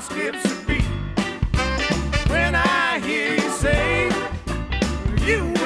skips a beat when I hear you say you